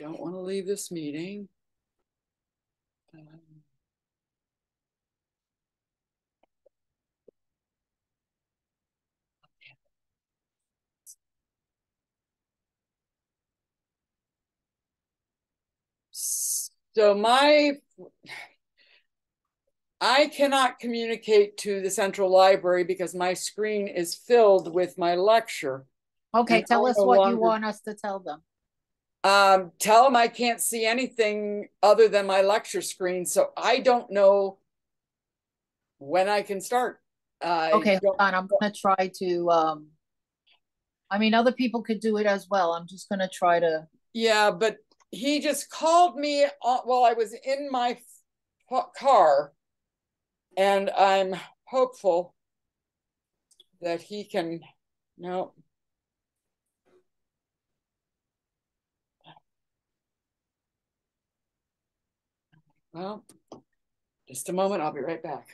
don't want to leave this meeting. Um, So my, I cannot communicate to the central library because my screen is filled with my lecture. Okay, And tell us no what you want us to tell them. Um, tell them I can't see anything other than my lecture screen, so I don't know when I can start. I Okay, hold on, I'm gonna try to, um, I mean, other people could do it as well. I'm just gonna try to, Yeah, but he just called me uh, while I was in my car. And I'm hopeful that he can, no. Well, just a moment, I'll be right back.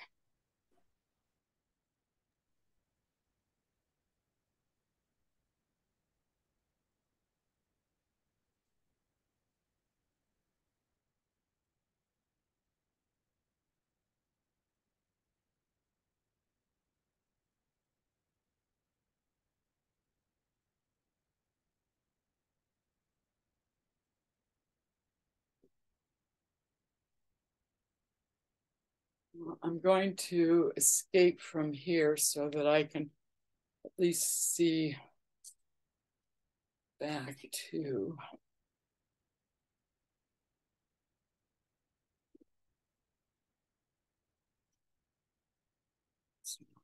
I'm going to escape from here so that I can at least see back to.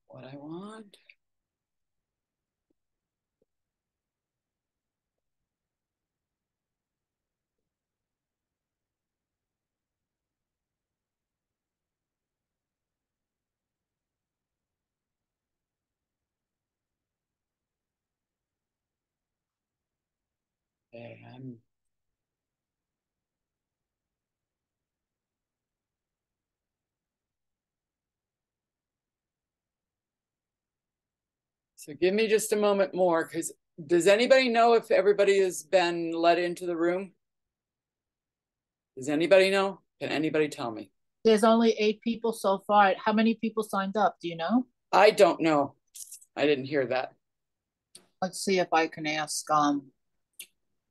What I want. I'm So give me just a moment more, because does anybody know if everybody has been let into the room? Does anybody know? Can anybody tell me? there's only eight people so far. How many people signed up? Do you know? I don't know. I didn't hear that. Let's see if I can ask, um,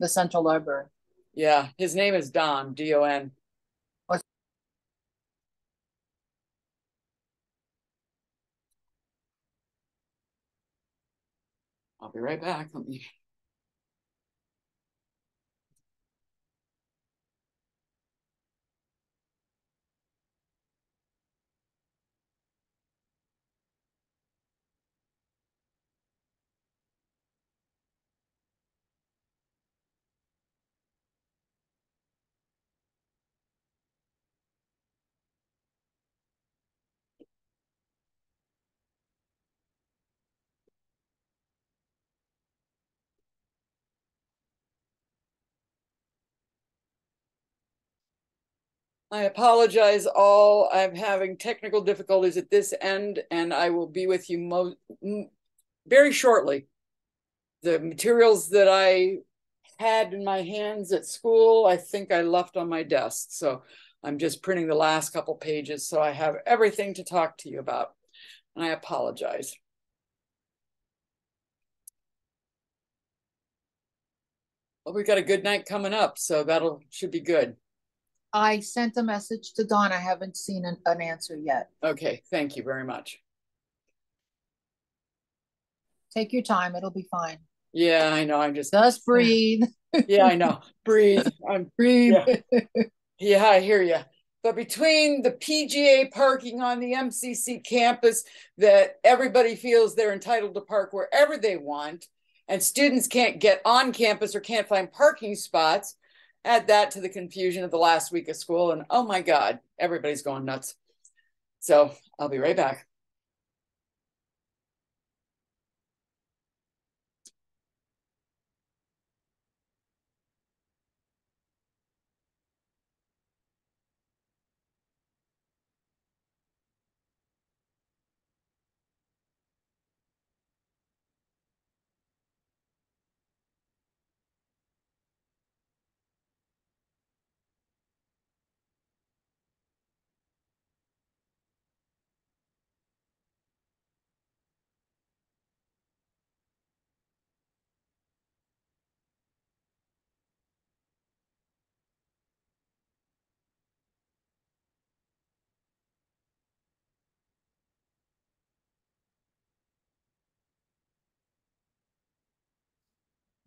the central library. Yeah, his name is Don, D O N. I'll be right back. Let me. I apologize all. I'm having technical difficulties at this end and I will be with you very shortly. The materials that I had in my hands at school, I think I left on my desk. So I'm just printing the last couple pages. So I have everything to talk to you about. And I apologize. Well, we've got a good night coming up, so that'll should be good. I sent a message to Don. I haven't seen an, an answer yet. Okay, thank you very much. Take your time, it'll be fine. Yeah, I know. I'm just Just breathe, yeah, I know. Breathe. I'm breathe. yeah, I hear you. But between the PGA parking on the MCC campus that everybody feels they're entitled to park wherever they want, and students can't get on campus or can't find parking spots, add that to the confusion of the last week of school, and oh my God, everybody's going nuts. So I'll be right back.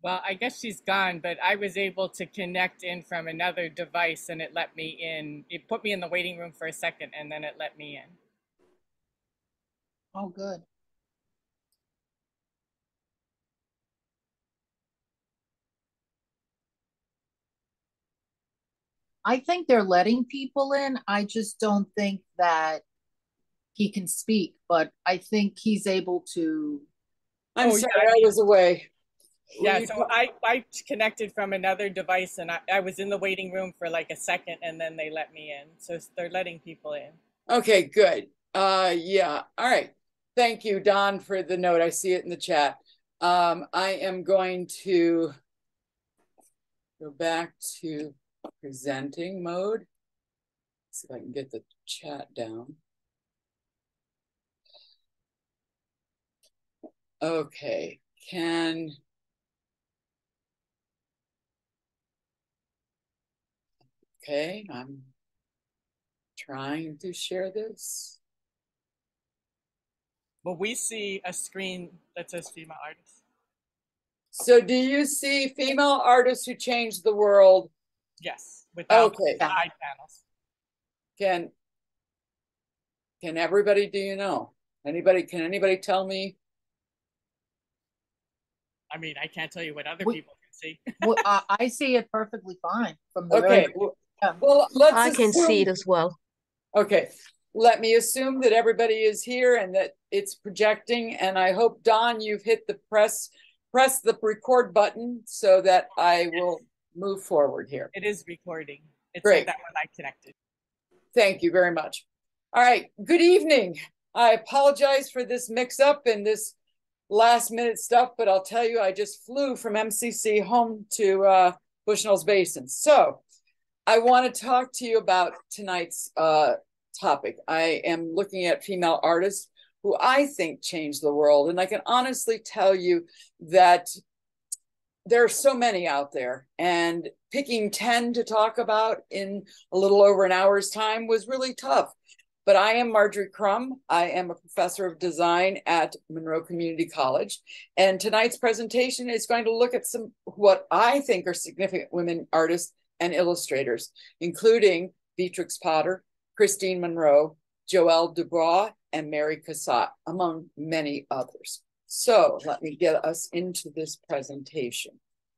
Well, I guess she's gone, but I was able to connect in from another device and it let me in. It put me in the waiting room for a second and then it let me in. Oh, good. I think they're letting people in. I just don't think that he can speak, but I think he's able to. I'm Oh, sorry, yeah. I was away. Yeah, so I, I connected from another device and I, I was in the waiting room for like a second and then they let me in. So they're letting people in. Okay, good. Uh, yeah, all right. Thank you, Don, for the note. I see it in the chat. Um, I am going to go back to presenting mode. See if I can get the chat down. Okay, can Okay, I'm trying to share this. Well, we see a screen that says female artists. So do you see female artists who changed the world? Yes, without Okay. side panels. Can can everybody do you know? Anybody can anybody tell me? I mean, I can't tell you what other We- people can see. Well, I, I see it perfectly fine from the. Okay, very- well, Yeah. well, let's I can see it as well. Okay, let me assume that everybody is here and that it's projecting, and I hope, Don, you've hit the press, press the record button so that I will move forward here. It is recording. It Great. said that when I connected. Thank you very much. All right, good evening. I apologize for this mix up and this last minute stuff, but I'll tell you, I just flew from MCC home to uh, Bushnell's Basin. So I want to talk to you about tonight's uh, topic. I am looking at female artists who I think changed the world. And I can honestly tell you that there are so many out there, and picking 10 to talk about in a little over an hour's time was really tough. But I am Marjorie Crum. I am a professor of design at Monroe Community College. And tonight's presentation is going to look at some what I think are significant women artists and illustrators, including Beatrix Potter, Christine Monroe, Joelle Dubois, and Mary Cassatt, among many others. So let me get us into this presentation.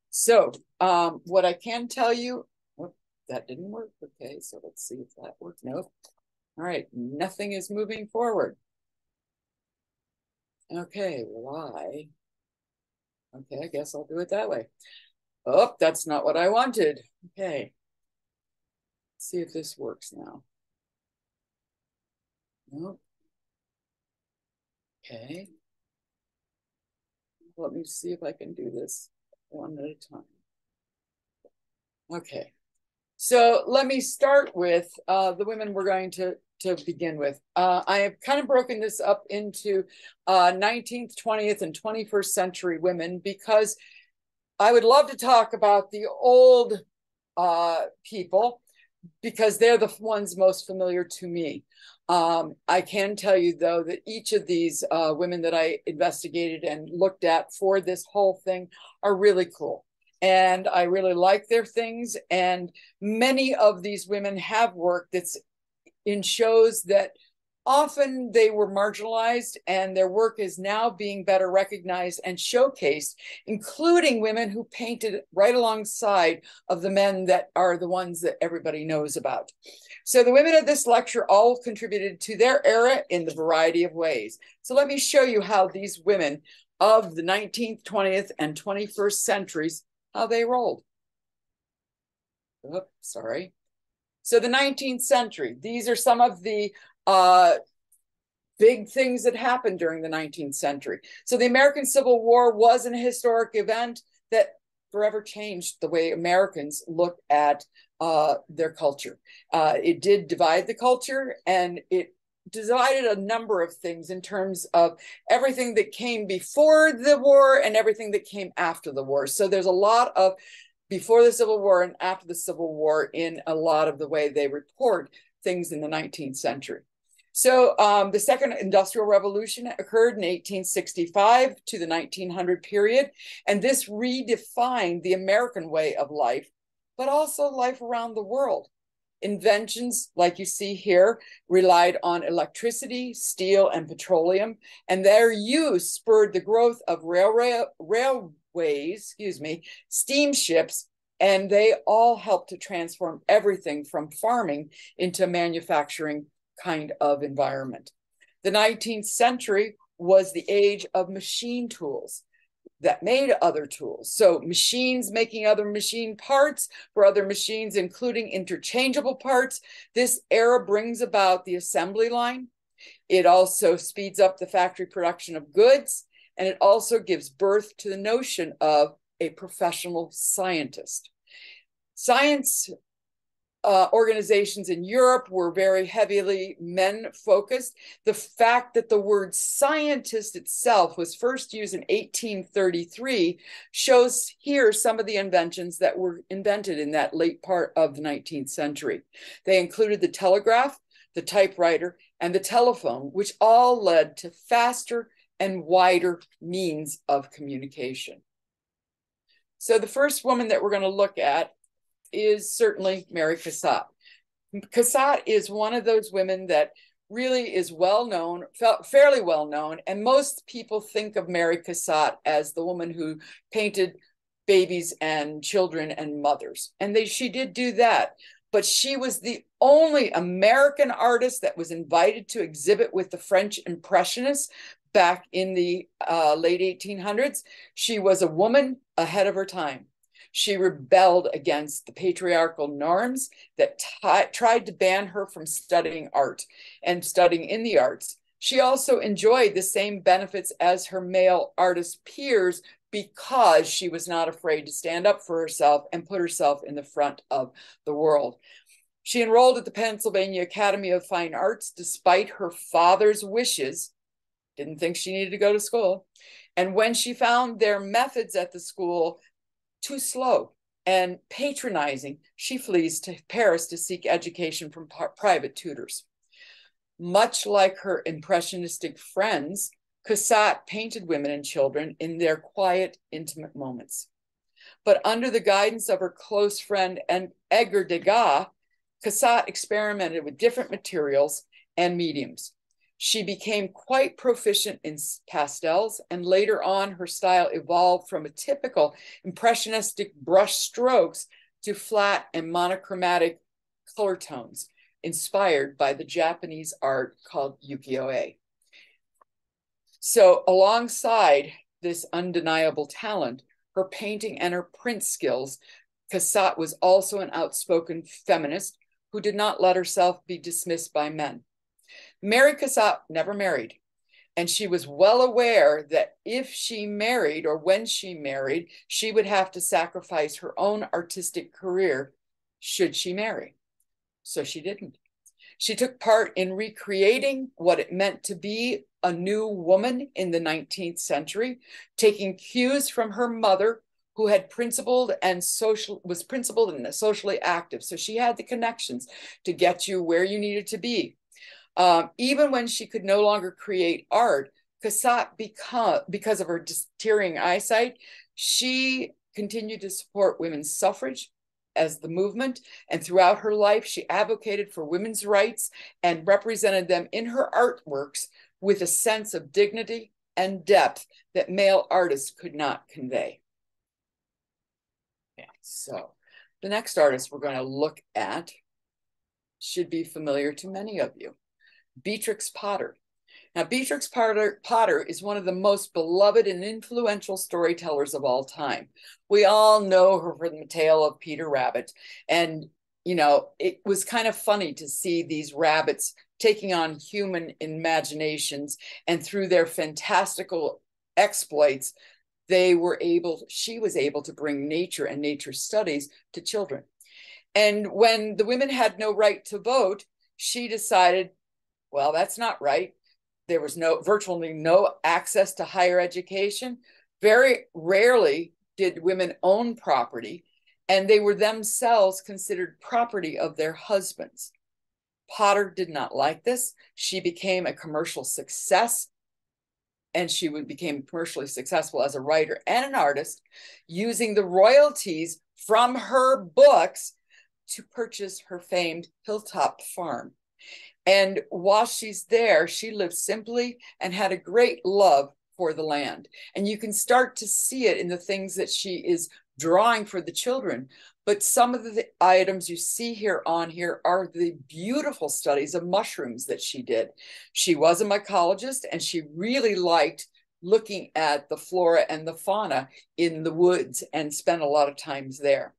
So um, what I can tell you, whoop, that didn't work. Okay, so let's see if that worked. Nope. All right, nothing is moving forward. Okay, why? Okay, I guess I'll do it that way. Oh, that's not what I wanted. Okay. Let's see if this works now. Nope. Okay. Let me see if I can do this one at a time. Okay. So let me start with uh, the women we're going to, to begin with. Uh, I have kind of broken this up into uh, 19th, 20th, and 21st century women because I would love to talk about the old uh, people because they're the ones most familiar to me. Um, I can tell you, though, that each of these uh, women that I investigated and looked at for this whole thing are really cool. And I really like their things. And many of these women have work that's in shows that often they were marginalized and their work is now being better recognized and showcased, including women who painted right alongside of the men that are the ones that everybody knows about. So the women of this lecture all contributed to their era in the variety of ways. So let me show you how these women of the 19th, 20th, and 21st centuries, how they rolled. Oops, sorry. So the 19th century, these are some of the uh, big things that happened during the 19th century. So the American Civil War was an historic event that forever changed the way Americans look at uh, their culture. Uh, it did divide the culture and it divided a number of things in terms of everything that came before the war and everything that came after the war. So there's a lot of before the Civil War and after the Civil War in a lot of the way they report things in the 19th century. So um, the second industrial revolution occurred in 1865 to the 1900 period, and this redefined the American way of life, but also life around the world. Inventions, like you see here, relied on electricity, steel, and petroleum, and their use spurred the growth of railway, railways, excuse me, steamships, and they all helped to transform everything from farming into manufacturing kind of environment. The 19th century was the age of machine tools that made other tools. So machines making other machine parts for other machines, including interchangeable parts. This era brings about the assembly line. It also speeds up the factory production of goods, and it also gives birth to the notion of a professional scientist. Science uh, organizations in Europe were very heavily men focused. The fact that the word scientist itself was first used in 1833 shows here some of the inventions that were invented in that late part of the 19th century. They included the telegraph, the typewriter, and the telephone, which all led to faster and wider means of communication. So the first woman that we're going to look at is certainly Mary Cassatt. Cassatt is one of those women that really is well known, fairly well known, and most people think of Mary Cassatt as the woman who painted babies and children and mothers. And they, she did do that, but she was the only American artist that was invited to exhibit with the French Impressionists back in the uh, late 1800s. She was a woman ahead of her time. She rebelled against the patriarchal norms that t- tried to ban her from studying art and studying in the arts. She also enjoyed the same benefits as her male artist peers because she was not afraid to stand up for herself and put herself in the front of the world. She enrolled at the Pennsylvania Academy of Fine Arts despite her father's wishes. Didn't think she needed to go to school. And when she found their methods at the school too slow and patronizing, she flees to Paris to seek education from private tutors. Much like her impressionistic friends, Cassatt painted women and children in their quiet, intimate moments. But under the guidance of her close friend and Edgar Degas, Cassatt experimented with different materials and mediums. She became quite proficient in pastels, and later on, her style evolved from a typical impressionistic brush strokes to flat and monochromatic color tones, inspired by the Japanese art called ukiyo-e. So, alongside this undeniable talent, her painting and her print skills, Cassatt was also an outspoken feminist who did not let herself be dismissed by men. Mary Cassatt never married. And she was well aware that if she married or when she married, she would have to sacrifice her own artistic career should she marry. So she didn't. She took part in recreating what it meant to be a new woman in the 19th century, taking cues from her mother, who had principled and social was principled and socially active. So she had the connections to get you where you needed to be. Um, even when she could no longer create art, Cassatt, because, because of her deteriorating eyesight, she continued to support women's suffrage as the movement. And throughout her life, she advocated for women's rights and represented them in her artworks with a sense of dignity and depth that male artists could not convey. Yeah, so the next artist we're going to look at should be familiar to many of you. Beatrix Potter. Now, Beatrix Potter, Potter is one of the most beloved and influential storytellers of all time. We all know her from the tale of Peter Rabbit. And, you know, it was kind of funny to see these rabbits taking on human imaginations and through their fantastical exploits, they were able, she was able to bring nature and nature studies to children. And when the women had no right to vote, she decided well, that's not right. There was no virtually no access to higher education. Very rarely did women own property, and they were themselves considered property of their husbands. Potter did not like this. She became a commercial success and she became commercially successful as a writer and an artist using the royalties from her books to purchase her famed Hilltop Farm. And while she's there, she lived simply and had a great love for the land. And you can start to see it in the things that she is drawing for the children. But some of the items you see here on here are the beautiful studies of mushrooms that she did. She was a mycologist and she really liked looking at the flora and the fauna in the woods and spent a lot of times there.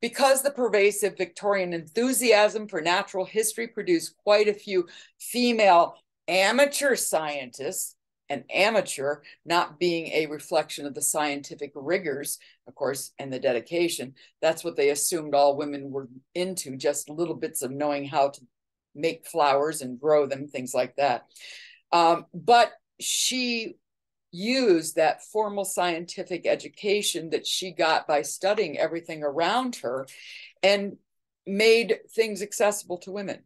Because the pervasive Victorian enthusiasm for natural history produced quite a few female amateur scientists, an amateur not being a reflection of the scientific rigors, of course, and the dedication. That's what they assumed all women were into, just little bits of knowing how to make flowers and grow them, things like that. Um, but she used that formal scientific education that she got by studying everything around her and made things accessible to women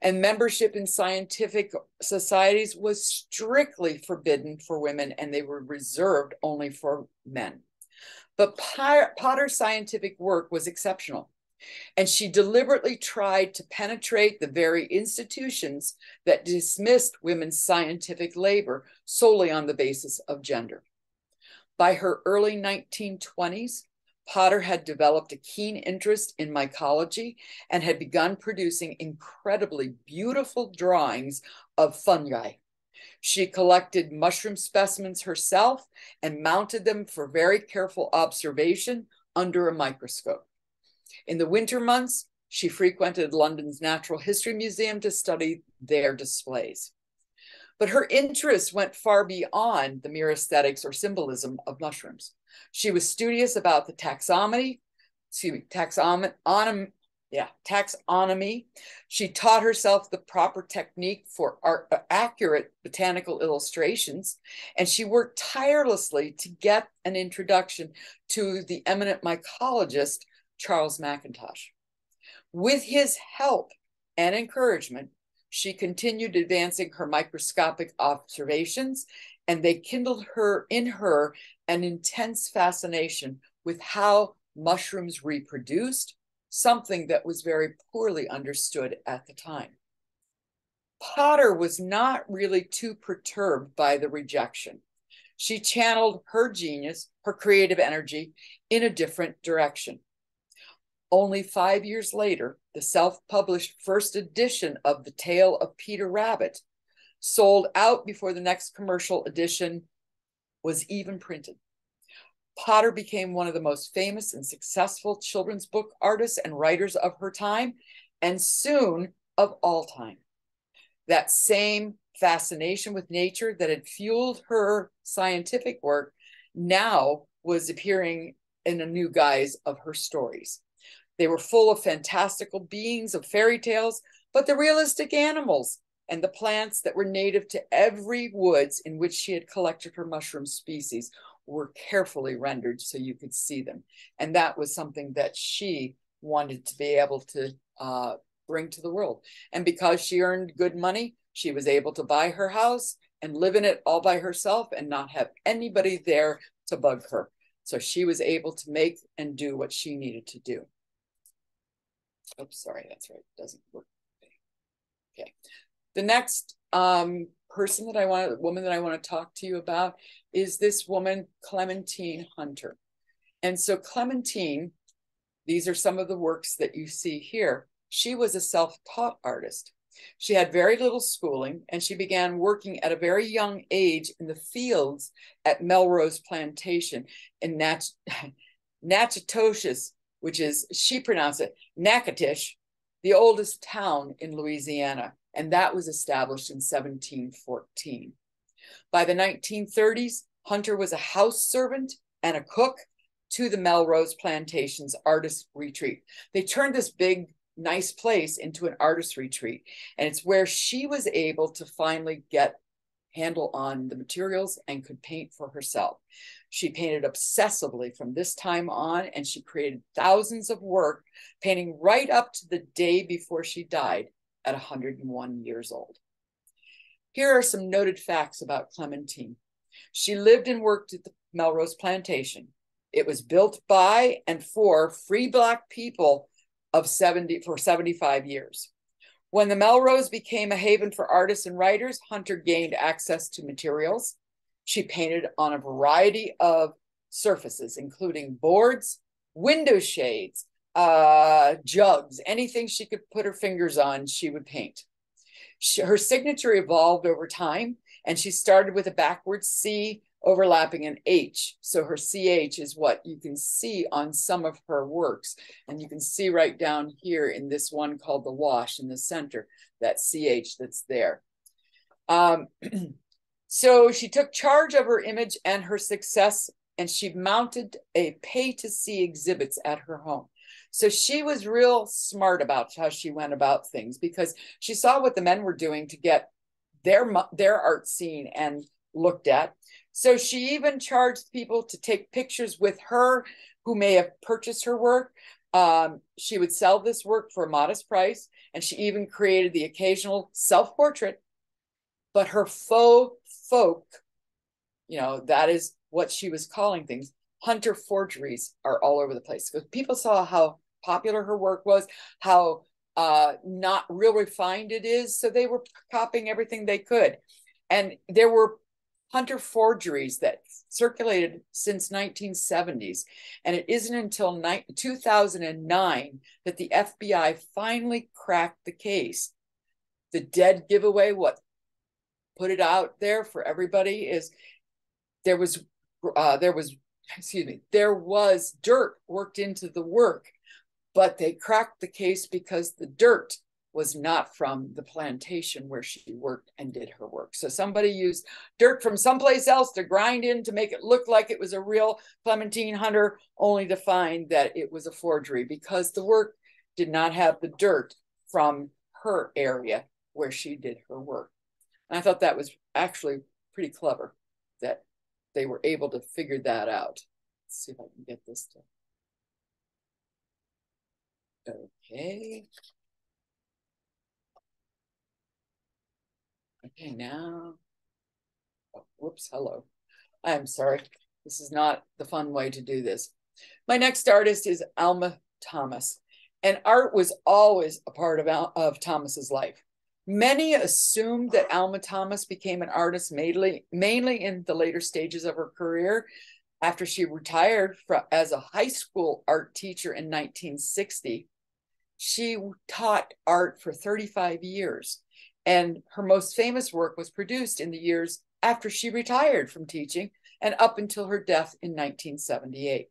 and membership in scientific societies was strictly forbidden for women and they were reserved only for men. But Potter's scientific work was exceptional. And she deliberately tried to penetrate the very institutions that dismissed women's scientific labor solely on the basis of gender. By her early 1920s, Potter had developed a keen interest in mycology and had begun producing incredibly beautiful drawings of fungi. She collected mushroom specimens herself and mounted them for very careful observation under a microscope. In the winter months, she frequented London's Natural History Museum to study their displays. But her interests went far beyond the mere aesthetics or symbolism of mushrooms. She was studious about the taxonomy, excuse me, taxonomy, yeah, taxonomy. She taught herself the proper technique for art, uh, accurate botanical illustrations, and she worked tirelessly to get an introduction to the eminent mycologist Charles McIntosh. With his help and encouragement, she continued advancing her microscopic observations, and they kindled her in her an intense fascination with how mushrooms reproduced, something that was very poorly understood at the time. Potter was not really too perturbed by the rejection. She channeled her genius, her creative energy, in a different direction. Only five years later, the self published first edition of The Tale of Peter Rabbit sold out before the next commercial edition was even printed. Potter became one of the most famous and successful children's book artists and writers of her time, and soon of all time. That same fascination with nature that had fueled her scientific work now was appearing in a new guise of her stories. They were full of fantastical beings of fairy tales, but the realistic animals and the plants that were native to every woods in which she had collected her mushroom species were carefully rendered so you could see them. And that was something that she wanted to be able to uh, bring to the world. And because she earned good money, she was able to buy her house and live in it all by herself and not have anybody there to bug her. So she was able to make and do what she needed to do. Oops, sorry, that's right. It doesn't work. Okay. The next um, person that I want, woman that I want to talk to you about is this woman, Clementine Hunter. And so Clementine, these are some of the works that you see here. She was a self-taught artist. She had very little schooling and she began working at a very young age in the fields at Melrose Plantation in Natch Natchitoches, which is, she pronounced it Natchitoches, the oldest town in Louisiana, and that was established in 1714. By the 1930s, Hunter was a house servant and a cook to the Melrose Plantation's artist retreat. They turned this big, nice place into an artist retreat, and it's where she was able to finally get handle on the materials and could paint for herself. She painted obsessively from this time on, and she created thousands of work, painting right up to the day before she died at 101 years old. Here are some noted facts about Clementine. She lived and worked at the Melrose Plantation. It was built by and for free Black people of 70 for 75 years. When the Melrose became a haven for artists and writers, Hunter gained access to materials. She painted on a variety of surfaces, including boards, window shades, uh, jugs, anything she could put her fingers on, she would paint. She, her signature evolved over time, and she started with a backwards C overlapping an H. So her CH is what you can see on some of her works. And you can see right down here in this one called The Wash in the center, that CH that's there. Um, so she took charge of her image and her success, and she mounted a pay to see exhibits at her home. So she was real smart about how she went about things because she saw what the men were doing to get their their art seen and looked at. So she even charged people to take pictures with her who may have purchased her work. Um, she would sell this work for a modest price, and she even created the occasional self portrait. But her faux folk, you know, that is what she was calling things. Hunter forgeries are all over the place because people saw how popular her work was, how uh, not real refined it is. So they were copying everything they could. And there were hunter forgeries that circulated since 1970s and it isn't until 2009 that the fbi finally cracked the case. The dead giveaway what put it out there for everybody is there was uh, there was excuse me there was dirt worked into the work but they cracked the case because the dirt was not from the plantation where she worked and did her work. So somebody used dirt from someplace else to grind in to make it look like it was a real Clementine Hunter, only to find that it was a forgery because the work did not have the dirt from her area where she did her work. And I thought that was actually pretty clever that they were able to figure that out. Let's see if I can get this to. Okay. Okay, now, oh, whoops, hello. I'm sorry. This is not the fun way to do this. My next artist is Alma Thomas, and art was always a part of, of Thomas's life. Many assumed that Alma Thomas became an artist mainly, mainly in the later stages of her career after she retired from, as a high school art teacher in 1960. She taught art for 35 years and her most famous work was produced in the years after she retired from teaching and up until her death in 1978.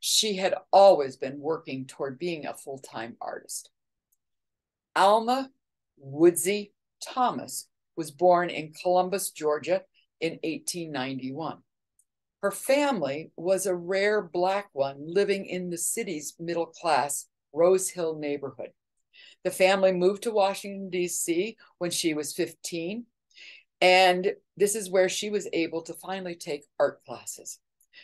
She had always been working toward being a full time artist. Alma Woodsey Thomas was born in Columbus, Georgia in 1891. Her family was a rare Black one living in the city's middle class Rose Hill neighborhood. The family moved to Washington, D.C. when she was 15. And this is where she was able to finally take art classes.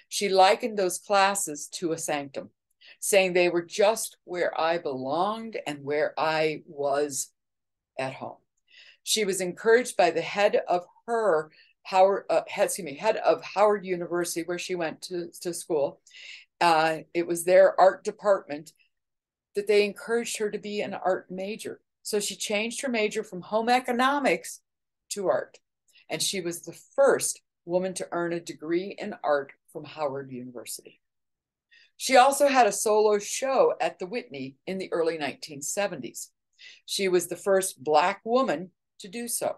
She likened those classes to a sanctum, saying they were just where I belonged and where I was at home. She was encouraged by the head of her Howard, uh, head, excuse me, head of Howard University, where she went to, to school. Uh, it was their art department that they encouraged her to be an art major. So she changed her major from home economics to art. And she was the first woman to earn a degree in art from Howard University. She also had a solo show at the Whitney in the early 1970s. She was the first Black woman to do so.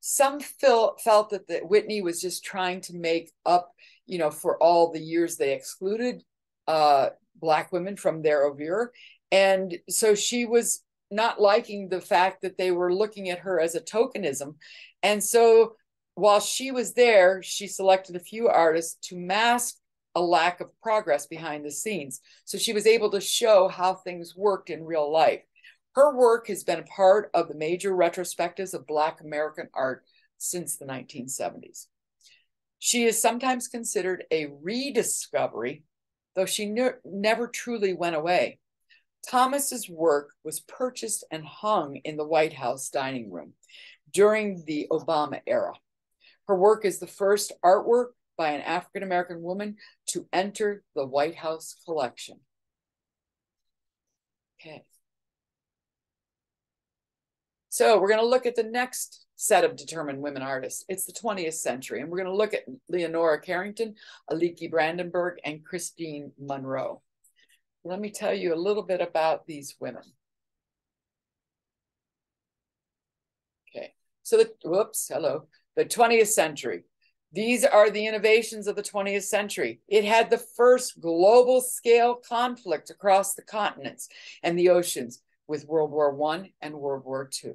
Some felt that the Whitney was just trying to make up, you know, for all the years they excluded uh, black women from their oeuvre and so she was not liking the fact that they were looking at her as a tokenism. And so while she was there she selected a few artists to mask a lack of progress behind the scenes. So she was able to show how things worked in real life. Her work has been a part of the major retrospectives of black american art since the 1970s she is sometimes considered a rediscovery though she ne- never truly went away. Thomas's work was purchased and hung in the White House dining room during the Obama era. Her work is the first artwork by an African American woman to enter the White House collection. Okay. So we're going to look at the next set of determined women artists. It's the 20th century, and we're going to look at Leonora Carrington, Aliki Brandenburg, and Christine Monroe. Let me tell you a little bit about these women. Okay, so the, whoops, hello, the 20th century. These are the innovations of the 20th century. It had the first global scale conflict across the continents and the oceans with World War I and World War II.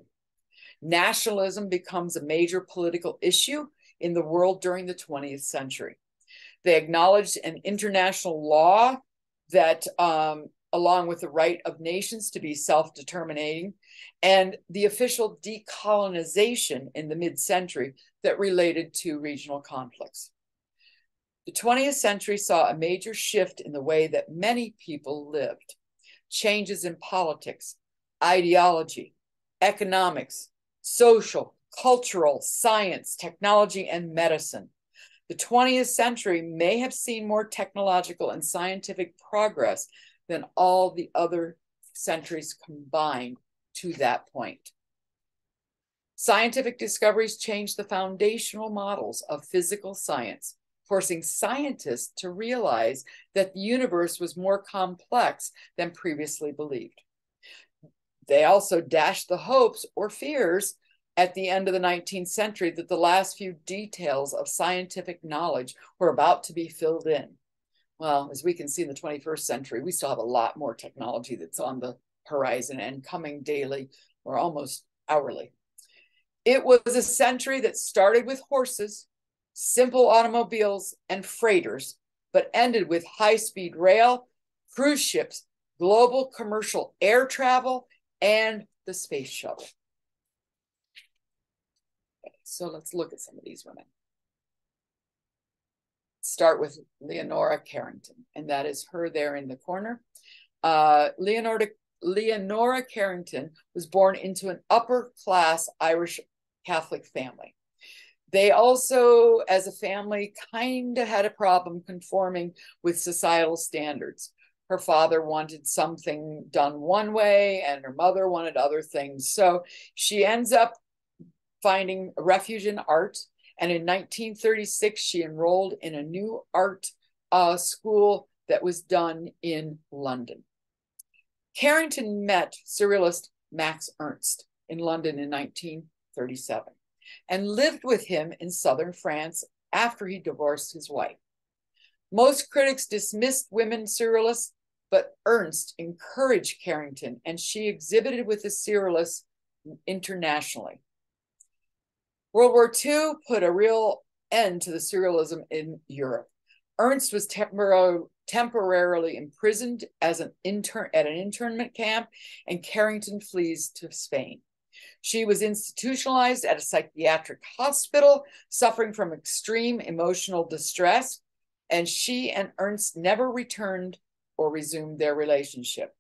Nationalism becomes a major political issue in the world during the 20th century. They acknowledged an international law that um, along with the right of nations to be self-determinating and the official decolonization in the mid-century that related to regional conflicts. The 20th century saw a major shift in the way that many people lived. Changes in politics, ideology, economics, social, cultural, science, technology, and medicine the 20th century may have seen more technological and scientific progress than all the other centuries combined to that point. Scientific discoveries changed the foundational models of physical science, forcing scientists to realize that the universe was more complex than previously believed. They also dashed the hopes or fears at the end of the 19th century that the last few details of scientific knowledge were about to be filled in. Well, as we can see in the 21st century, we still have a lot more technology that's on the horizon and coming daily or almost hourly. It was a century that started with horses, simple automobiles, and freighters, but ended with high speed rail, cruise ships, global commercial air travel, and the space shuttle. So let's look at some of these women. Start with Leonora Carrington, and that is her there in the corner. Uh, Leonora, Leonora Carrington was born into an upper class Irish Catholic family. They also, as a family, kind of had a problem conforming with societal standards. Her father wanted something done one way, and her mother wanted other things. So she ends up finding refuge in art. And in 1936, she enrolled in a new art uh, school that was done in London. Carrington met surrealist Max Ernst in London in 1937 and lived with him in southern France after he divorced his wife. Most critics dismissed women surrealists, but Ernst encouraged Carrington and she exhibited with the surrealists internationally. World War II put a real end to the surrealism in Europe. Ernst was tempor- temporarily imprisoned as an intern at an internment camp, and Carrington flees to Spain. She was institutionalized at a psychiatric hospital, suffering from extreme emotional distress, and she and Ernst never returned or resumed their relationship.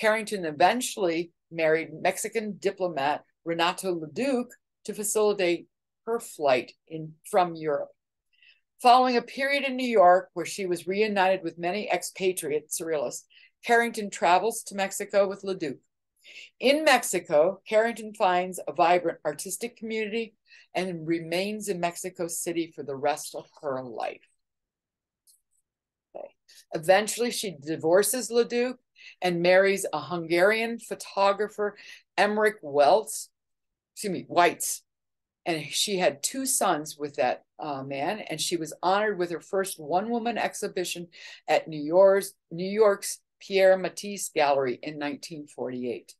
Carrington eventually married Mexican diplomat Renato Leduc to facilitate her flight in, from Europe. Following a period in New York where she was reunited with many expatriate surrealists, Carrington travels to Mexico with Leduc. In Mexico, Carrington finds a vibrant artistic community and remains in Mexico City for the rest of her life. Eventually, she divorces Leduc and marries a Hungarian photographer, Emmerich Weltz, excuse me, Weitz, and she had two sons with that uh, man and she was honored with her first one-woman exhibition at new york's new york's pierre matisse gallery in 1948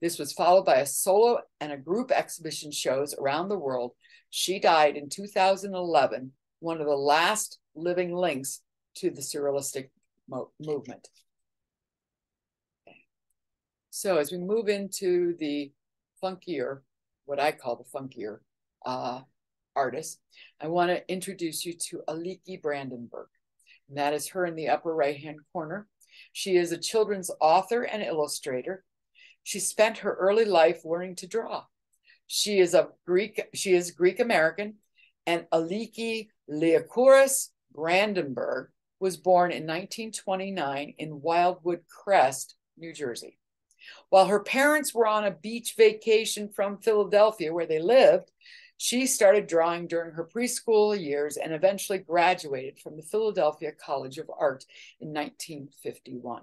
this was followed by a solo and a group exhibition shows around the world. She died in 2011 one of the last living links to the surrealistic mo- movement so as we move into the funkier what i call the funkier uh, artist, I want to introduce you to Aliki Brandenburg. And that is her in the upper right hand corner. She is a children's author and illustrator. She spent her early life learning to draw. She is a Greek, she is Greek American, and Aliki Liakouras Brandenburg was born in 1929 in Wildwood Crest, New Jersey. While her parents were on a beach vacation from Philadelphia, where they lived, she started drawing during her preschool years and eventually graduated from the Philadelphia College of Art in 1951.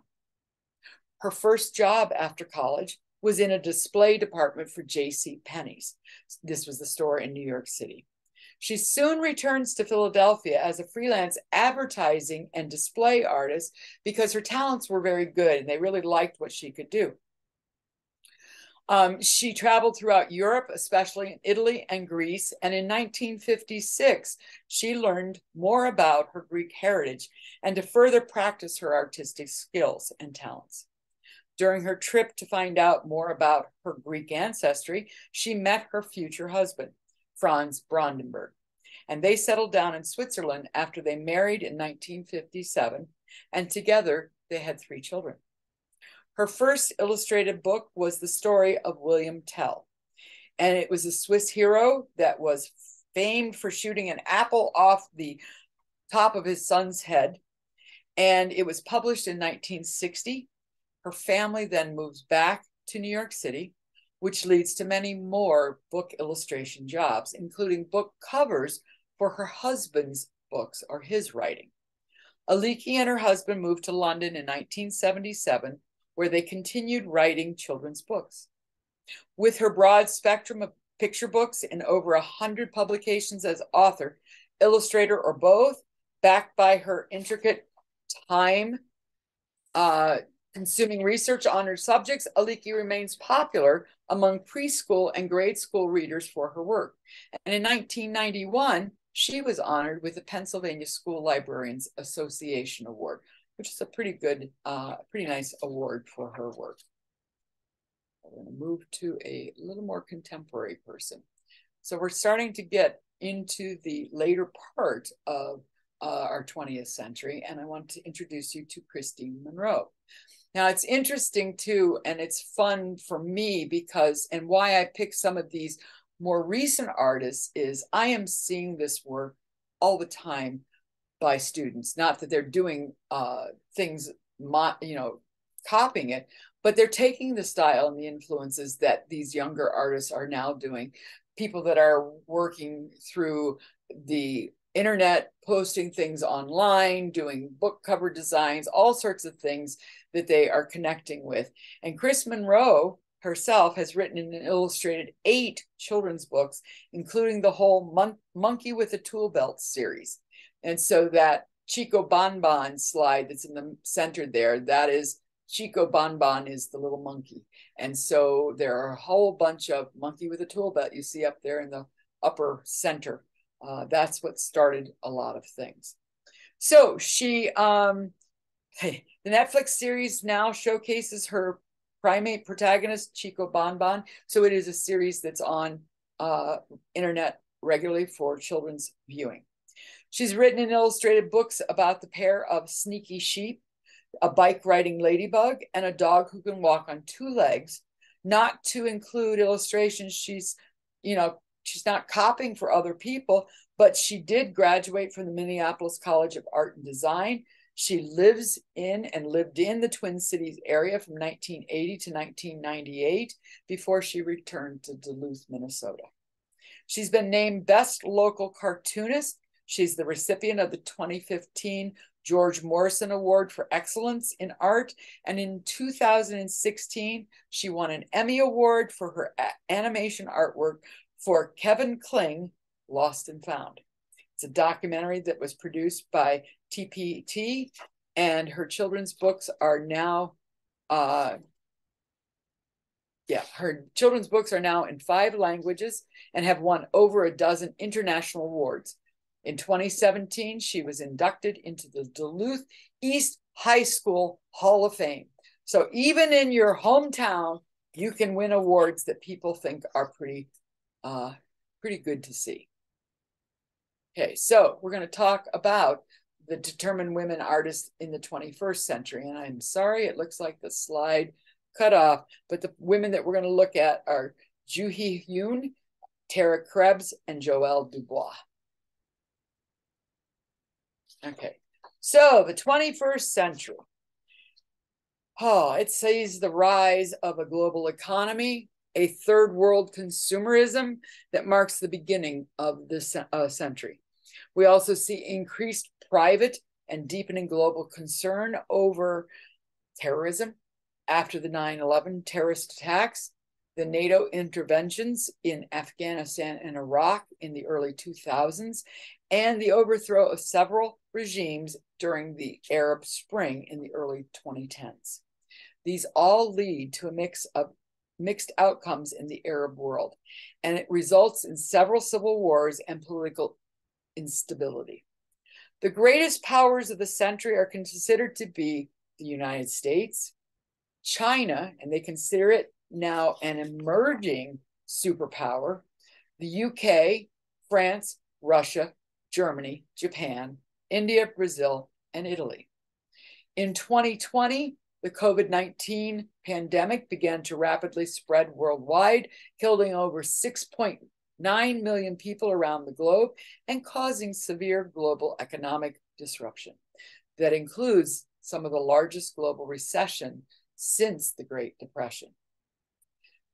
Her first job after college was in a display department for J.C. Penney's. This was the store in New York City. She soon returns to Philadelphia as a freelance advertising and display artist because her talents were very good and they really liked what she could do. Um, she traveled throughout Europe, especially in Italy and Greece. And in 1956, she learned more about her Greek heritage and to further practice her artistic skills and talents. During her trip to find out more about her Greek ancestry, she met her future husband, Franz Brandenberg. And they settled down in Switzerland after they married in 1957. And together they had three children. Her first illustrated book was the story of William Tell. And it was a Swiss hero that was famed for shooting an apple off the top of his son's head. And it was published in 1960. Her family then moves back to New York City, which leads to many more book illustration jobs, including book covers for her husband's books or his writing. Aliki and her husband moved to London in 1977 where they continued writing children's books. With her broad spectrum of picture books and over a hundred publications as author, illustrator, or both, backed by her intricate time uh, consuming research on her subjects, Aliki remains popular among preschool and grade school readers for her work. And in 1991, she was honored with the Pennsylvania School Librarians Association Award which is a pretty good, uh, pretty nice award for her work. We're going to move to a little more contemporary person. So we're starting to get into the later part of uh, our 20th century, and I want to introduce you to Christine Monroe. Now, it's interesting too, and it's fun for me because, and why I pick some of these more recent artists is I am seeing this work all the time by students. Not that they're doing uh, things, you know, copying it, but they're taking the style and the influences that these younger artists are now doing. People that are working through the internet, posting things online, doing book cover designs, all sorts of things that they are connecting with. And Chris Monroe herself has written and illustrated eight children's books, including the whole Mon- Monkey with a Tool Belt series. And so that Chico Bon Bon slide that's in the center there, that is Chico Bon Bon is the little monkey. And so there are a whole bunch of monkey with a tool belt you see up there in the upper center. Uh, that's what started a lot of things. So she, um, the Netflix series now showcases her primate protagonist, Chico Bon Bon. So it is a series that's on uh, internet regularly for children's viewing. She's written and illustrated books about the pair of sneaky sheep, a bike riding ladybug, and a dog who can walk on two legs. Not to include illustrations, she's, you know, she's not copying for other people, but she did graduate from the Minneapolis College of Art and Design. She lives in and lived in the Twin Cities area from 1980 to 1998 before she returned to Duluth, Minnesota. She's been named Best Local Cartoonist She's the recipient of the 2015 George Morrison Award for Excellence in Art. And in 2016, she won an Emmy Award for her animation artwork for Kevin Kling, Lost and Found. It's a documentary that was produced by TPT, and her children's books are now, uh, yeah, her children's books are now in five languages and have won over a dozen international awards. In 2017, she was inducted into the Duluth East High School Hall of Fame. So even in your hometown, you can win awards that people think are pretty, uh, pretty good to see. Okay, so we're going to talk about the determined women artists in the 21st century. And I'm sorry, it looks like the slide cut off, but the women that we're going to look at are Hee Yoon, Tara Krebs, and Joelle Dubois. Okay, so the 21st century. Oh, it sees the rise of a global economy, a third world consumerism that marks the beginning of this uh, century. We also see increased private and deepening global concern over terrorism after the 9 11 terrorist attacks, the NATO interventions in Afghanistan and Iraq in the early 2000s, and the overthrow of several regimes during the Arab Spring in the early 2010s. These all lead to a mix of mixed outcomes in the Arab world, and it results in several civil wars and political instability. The greatest powers of the century are considered to be the United States, China, and they consider it now an emerging superpower, the UK, France, Russia, Germany, Japan, India, Brazil, and Italy. In 2020, the COVID 19 pandemic began to rapidly spread worldwide, killing over 6.9 million people around the globe and causing severe global economic disruption. That includes some of the largest global recession since the Great Depression.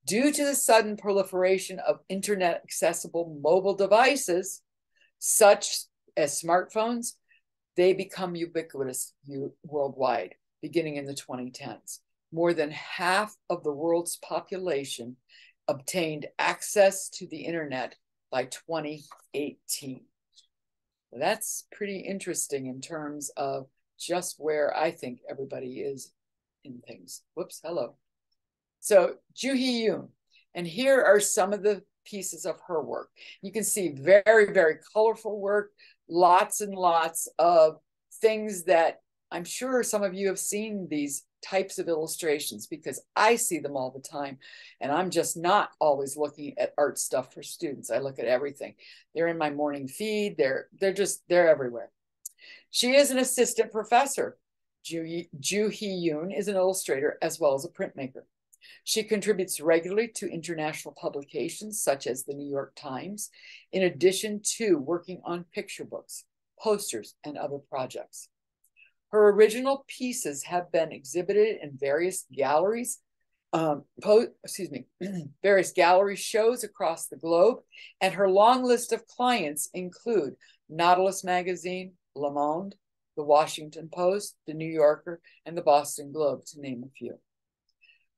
Due to the sudden proliferation of internet accessible mobile devices, such as smartphones, they become ubiquitous worldwide, beginning in the 2010s. More than half of the world's population obtained access to the internet by 2018. That's pretty interesting in terms of just where I think everybody is in things. Whoops, hello. So Hee Yoon, and here are some of the pieces of her work. You can see very, very colorful work, lots and lots of things that I'm sure some of you have seen these types of illustrations because I see them all the time. And I'm just not always looking at art stuff for students. I look at everything. They're in my morning feed. They're they're just they're everywhere. She is an assistant professor. Joo Hee Yoon is an illustrator as well as a printmaker. She contributes regularly to international publications such as the New York Times, in addition to working on picture books, posters, and other projects. Her original pieces have been exhibited in various galleries, um, po- excuse me, various gallery shows across the globe, and her long list of clients include Nautilus Magazine, Le Monde, The Washington Post, The New Yorker, and the Boston Globe, to name a few.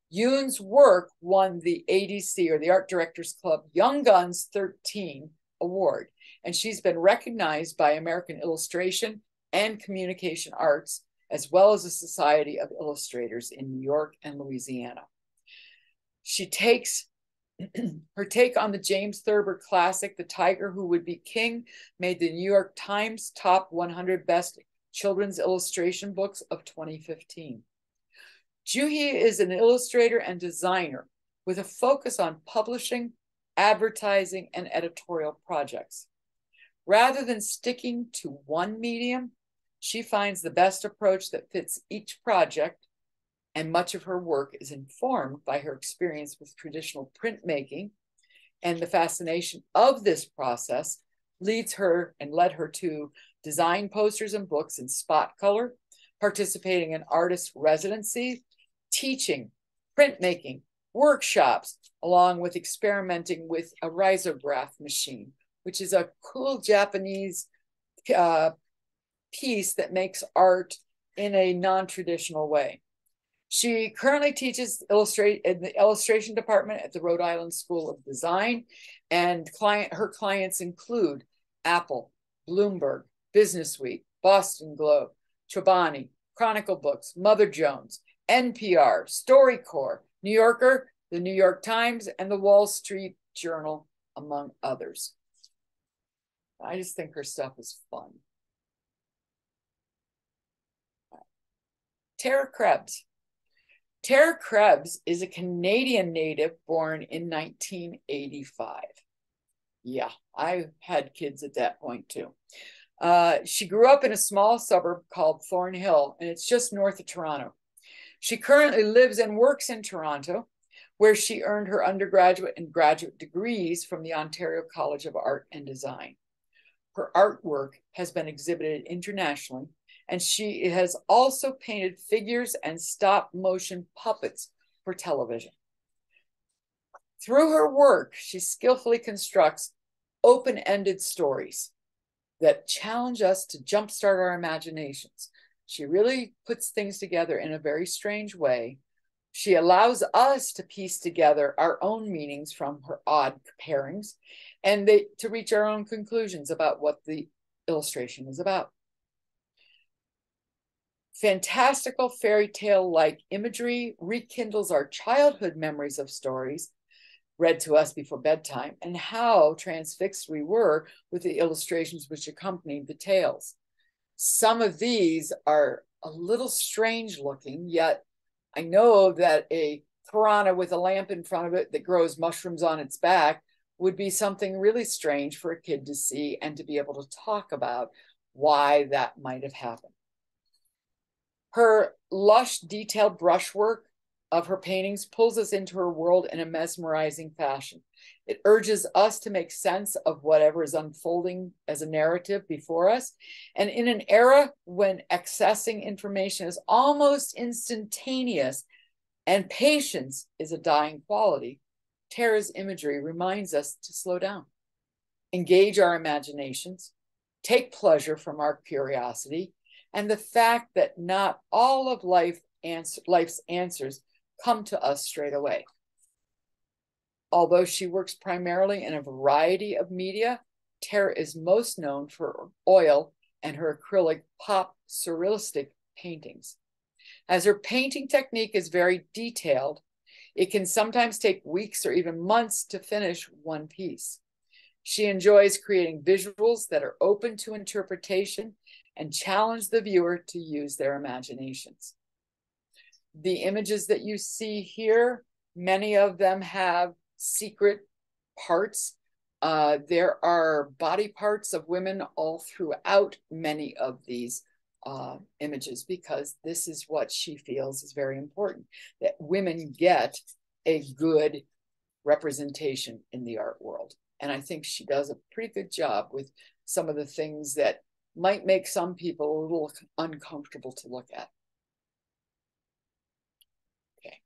Yoon's work won the ADC or the Art Directors Club Young Guns 13 award, and she's been recognized by American Illustration and Communication Arts, as well as the Society of Illustrators in New York and Louisiana. She takes her take on the James Thurber classic, The Tiger Who Would Be King, made the New York Times top 100 best children's illustration books of 2015. Joo Hee is an illustrator and designer with a focus on publishing, advertising, and editorial projects. Rather than sticking to one medium, she finds the best approach that fits each project, and much of her work is informed by her experience with traditional printmaking, and the fascination of this process leads her and led her to design posters and books in spot color, participating in artist residency, teaching, printmaking, workshops, along with experimenting with a risograph machine, which is a cool Japanese uh, piece that makes art in a non-traditional way. She currently teaches illustrate in the illustration department at the Rhode Island School of Design, and client her clients include Apple, Bloomberg, Business Week, Boston Globe, Chobani, Chronicle Books, Mother Jones, NPR, StoryCorps, New Yorker, the New York Times, and the Wall Street Journal, among others. I just think her stuff is fun. Tara Krebs. Tara Krebs is a Canadian native born in 1985. Yeah, I had kids at that point too. Uh, she grew up in a small suburb called Thornhill, and it's just north of Toronto. She currently lives and works in Toronto, where she earned her undergraduate and graduate degrees from the Ontario College of Art and Design. Her artwork has been exhibited internationally, and she has also painted figures and stop motion puppets for television. Through her work, she skillfully constructs open ended stories that challenge us to jumpstart our imaginations. She really puts things together in a very strange way. She allows us to piece together our own meanings from her odd pairings and they, to reach our own conclusions about what the illustration is about. Fantastical fairy tale like imagery rekindles our childhood memories of stories read to us before bedtime and how transfixed we were with the illustrations which accompanied the tales. Some of these are a little strange looking, yet I know that a piranha with a lamp in front of it that grows mushrooms on its back would be something really strange for a kid to see and to be able to talk about why that might have happened. Her lush, detailed brushwork of her paintings pulls us into her world in a mesmerizing fashion. It urges us to make sense of whatever is unfolding as a narrative before us. And in an era when accessing information is almost instantaneous and patience is a dying quality, Tara's imagery reminds us to slow down, engage our imaginations, take pleasure from our curiosity, and the fact that not all of life answer, life's answers come to us straight away. Although she works primarily in a variety of media, Tara is most known for oil and her acrylic pop surrealistic paintings. As her painting technique is very detailed, it can sometimes take weeks or even months to finish one piece. She enjoys creating visuals that are open to interpretation and challenge the viewer to use their imaginations the images that you see here, many of them have secret parts. Uh, there are body parts of women all throughout many of these uh, images because this is what she feels is very important that women get a good representation in the art world. And I think she does a pretty good job with some of the things that might make some people a little uncomfortable to look at. Okay.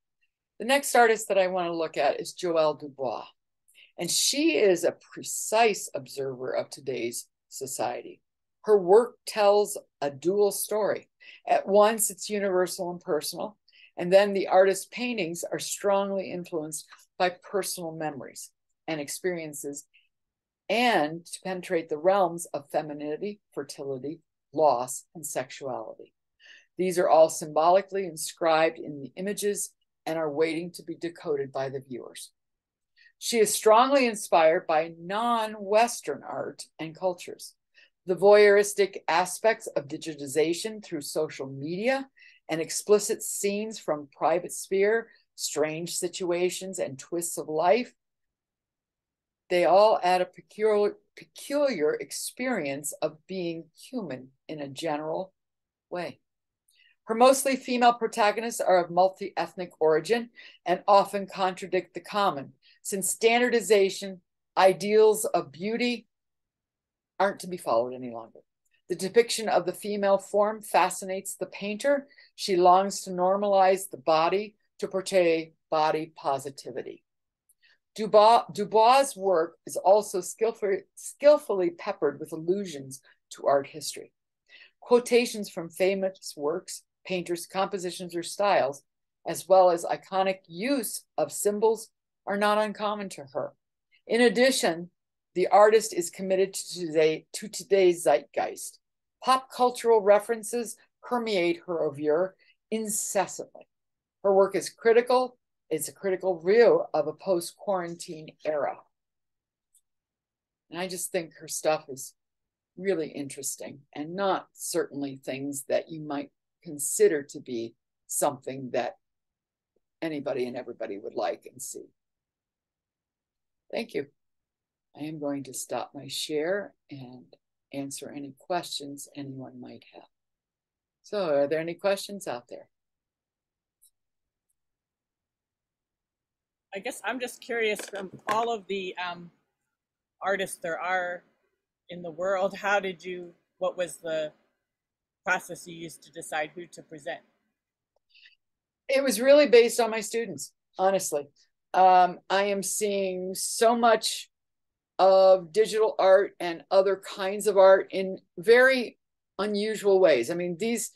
The next artist that I want to look at is Joelle Dubois. And she is a precise observer of today's society. Her work tells a dual story. At once, it's universal and personal, and then the artist's paintings are strongly influenced by personal memories and experiences, and to penetrate the realms of femininity, fertility, loss, and sexuality. These are all symbolically inscribed in the images and are waiting to be decoded by the viewers. She is strongly inspired by non Western art and cultures. The voyeuristic aspects of digitization through social media and explicit scenes from private sphere, strange situations, and twists of life, they all add a peculiar, peculiar experience of being human in a general way. Her mostly female protagonists are of multi ethnic origin and often contradict the common, since standardization, ideals of beauty aren't to be followed any longer. The depiction of the female form fascinates the painter. She longs to normalize the body to portray body positivity. Dubois, Dubois' work is also skillfully, skillfully peppered with allusions to art history. Quotations from famous works painters' compositions or styles, as well as iconic use of symbols, are not uncommon to her. In addition, the artist is committed to, today, to today's zeitgeist. Pop cultural references permeate her oeuvre incessantly. Her work is critical, it's a critical view of a post quarantine era. And I just think her stuff is really interesting and not certainly things that you might consider to be something that anybody and everybody would like and see. Thank you. I am going to stop my share and answer any questions anyone might have. So, are there any questions out there? I guess I'm just curious from all of the um, artists there are in the world, how did you, what was the process you used to decide who to present? It was really based on my students, honestly. Um, I am seeing so much of digital art and other kinds of art in very unusual ways. I mean, these,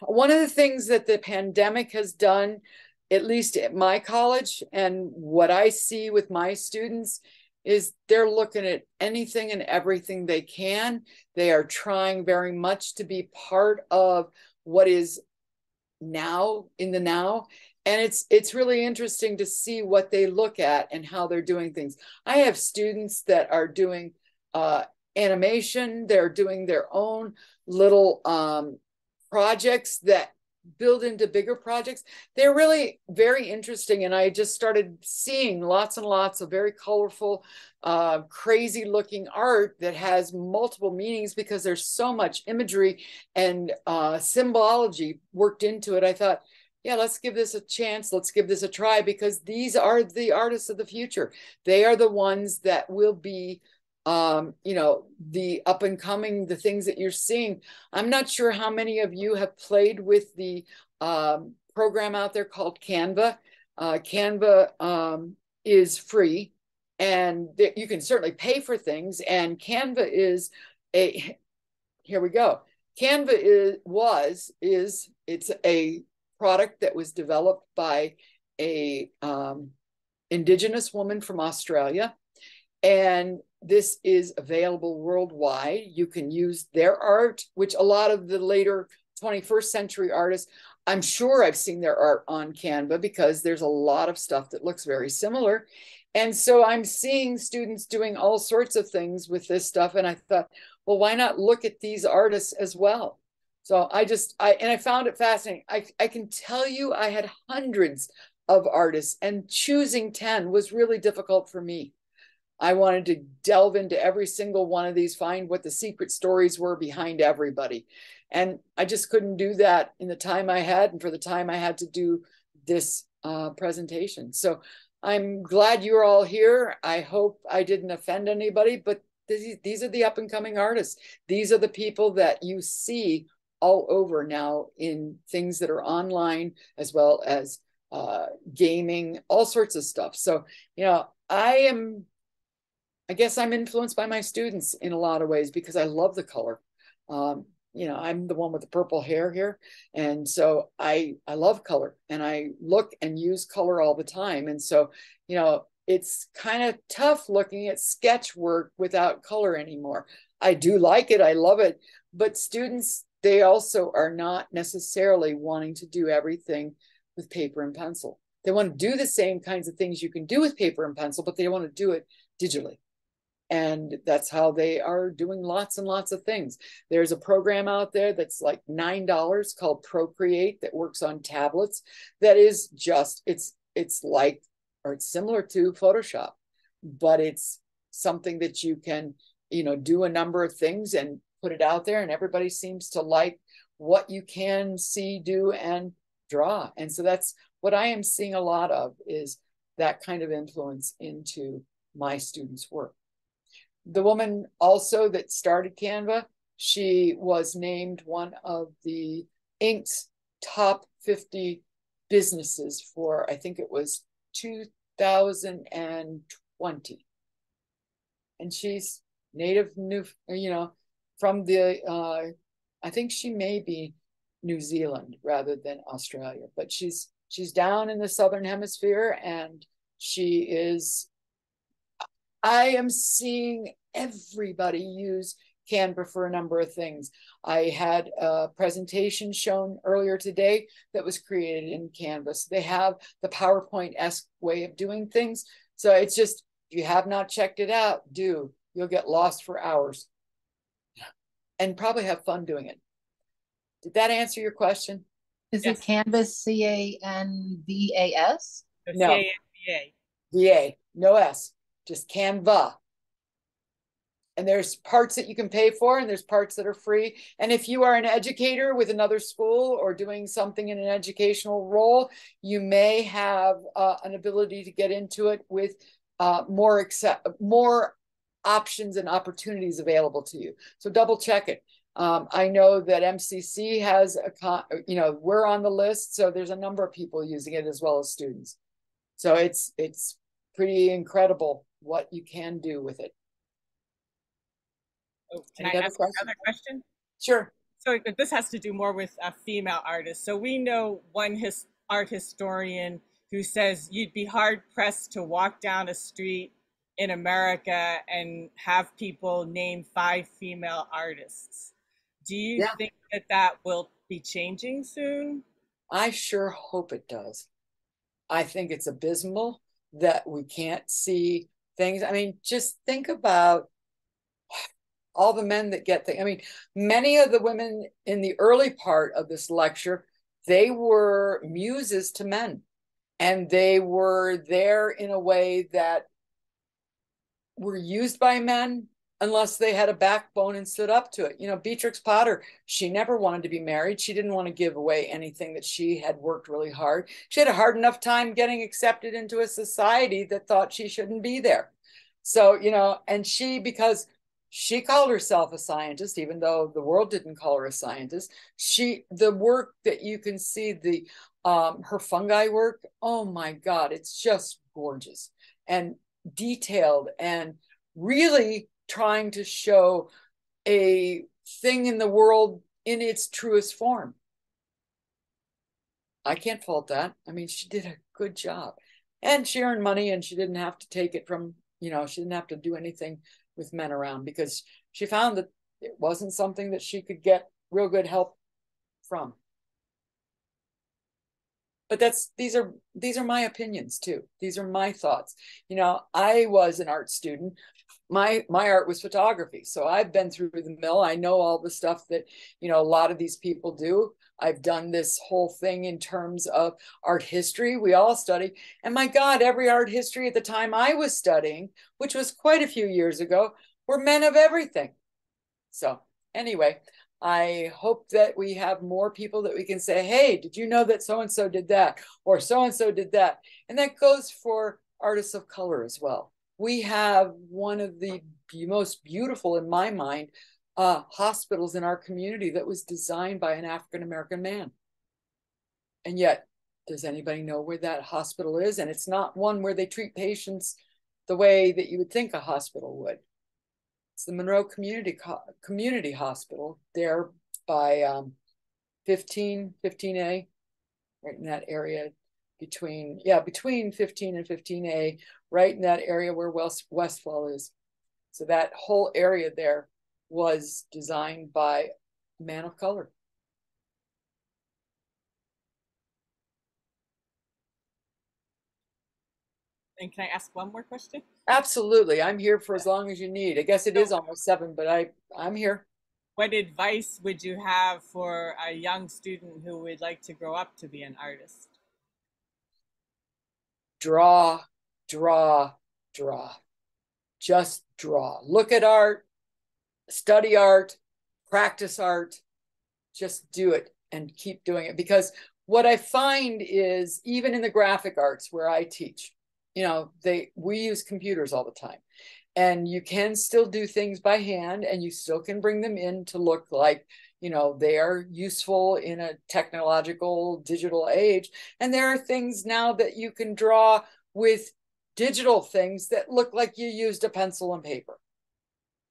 one of the things that the pandemic has done, at least at my college, and what I see with my students, is they're looking at anything and everything they can. They are trying very much to be part of what is now in the now. And it's it's really interesting to see what they look at and how they're doing things. I have students that are doing uh, animation. They're doing their own little um, projects that build into bigger projects they're really very interesting and i just started seeing lots and lots of very colorful uh, crazy looking art that has multiple meanings because there's so much imagery and uh, symbology worked into it i thought yeah, let's give this a chance. Let's give this a try because these are the artists of the future. They are the ones that will be, um, you know, the up and coming, the things that you're seeing. I'm not sure how many of you have played with the um, program out there called Canva. Uh, Canva um, is free and you can certainly pay for things. And Canva is a, here we go. Canva is, was, is, it's a product that was developed by a um, indigenous woman from Australia. And this is available worldwide. You can use their art, which a lot of the later 21st century artists, I'm sure I've seen their art on Canva because there's a lot of stuff that looks very similar. And so I'm seeing students doing all sorts of things with this stuff. And I thought, well, why not look at these artists as well? So I just I and I found it fascinating. I I can tell you I had hundreds of artists and choosing 10 was really difficult for me. I wanted to delve into every single one of these, find what the secret stories were behind everybody. And I just couldn't do that in the time I had and for the time I had to do this uh, presentation. So I'm glad you're all here. I hope I didn't offend anybody, but these, these are the up and coming artists. These are the people that you see all over now in things that are online as well as uh, gaming, all sorts of stuff. So, you know, I am, I guess I'm influenced by my students in a lot of ways because I love the color. Um, you know, I'm the one with the purple hair here. And so I, I love color and I look and use color all the time. And so, you know, it's kind of tough looking at sketch work without color anymore. I do like it. I love it. But students they also are not necessarily wanting to do everything with paper and pencil. They want to do the same kinds of things you can do with paper and pencil, but they want to do it digitally. And that's how they are doing lots and lots of things. There's a program out there that's like $9 called Procreate that works on tablets that is just, it's, it's like, or it's similar to Photoshop, but it's something that you can, you know, do a number of things and put it out there and everybody seems to like what you can see do and draw and so that's what i am seeing a lot of is that kind of influence into my students work the woman also that started canva she was named one of the Inc.'s top 50 businesses for i think it was 2020 and she's native new you know from the, uh, I think she may be New Zealand rather than Australia, but she's she's down in the southern hemisphere and she is. I am seeing everybody use Canva for a number of things. I had a presentation shown earlier today that was created in Canvas. They have the PowerPoint esque way of doing things. So it's just, if you have not checked it out, do. You'll get lost for hours and probably have fun doing it. Did that answer your question? Is yes. it Canvas C A N V A S? No. C-A-N-V-A. V A. No S. Just Canva. and there's parts that you can pay for and there's parts that are free and if you are an educator with another school or doing something in an educational role you may have uh, an ability to get into it with uh, more accept more options and opportunities available to you so double check it um, I know that MCC has a, con, you know, we're on the list, so there's a number of people using it as well as students. So it's it's pretty incredible what you can do with it. Oh, can Any I ask question? another question? Sure. So this has to do more with a female artist. So we know one his, art historian who says you'd be hard pressed to walk down a street in America and have people name five female artists. Do you yeah. think that that will be changing soon? I sure hope it does. I think it's abysmal that we can't see things. I mean, just think about all the men that get things. I mean, many of the women in the early part of this lecture, they were muses to men. And they were there in a way that were used by men unless they had a backbone and stood up to it. You know, Beatrix Potter, she never wanted to be married. She didn't want to give away anything that she had worked really hard. She had a hard enough time getting accepted into a society that thought she shouldn't be there. So, you know, and she, because she called herself a scientist, even though the world didn't call her a scientist, she, the work that you can see, the, um, her fungi work, oh my God, it's just gorgeous and detailed and really trying to show a thing in the world in its truest form. I can't fault that. I mean, she did a good job. And she earned money and she didn't have to take it from, you know, she didn't have to do anything with men around because she found that it wasn't something that she could get real good help from. But that's these are these are my opinions too. These are my thoughts. You know, I was an art student my my art was photography. So i've been through the mill. I know all the stuff that you know a lot of these people do. I've done this whole thing in terms of art history. We all study. And my god every art history at the time i was studying which was quite a few years ago were men of everything. So anyway i hope that we have more people that we can say hey did you know that so and so did that? or so and so did that? And that goes for artists of color as well we have one of the most beautiful, in my mind, uh, hospitals in our community that was designed by an African American man. And yet, does anybody know where that hospital is? And it's not one where they treat patients the way that you would think a hospital would. It's the Monroe Community Community Hospital there by um, 15, 15A, right in that area between, yeah, between 15 and 15A, right in that area where West, Westfall is. So that whole area there was designed by a man of color. And can I ask one more question? Absolutely. I'm here for as long as you need. I guess it is almost seven, but I, I'm here. What advice would you have for a young student who would like to grow up to be an artist? Draw, draw, draw. Just draw. Look at art, study art, practice art. Just do it and keep doing it. Because what I find is even in the graphic arts where I teach, you know, they we use computers all the time. And you can still do things by hand and you still can bring them in to look like you know they are useful in a technological digital age and there are things now that you can draw with digital things that look like you used a pencil and paper.